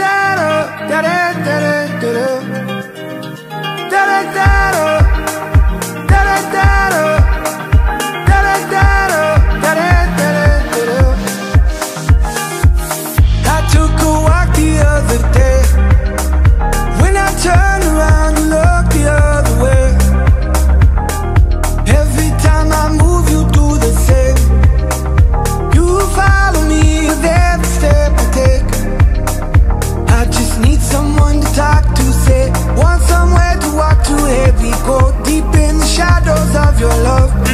da da da da da me there She said I could take you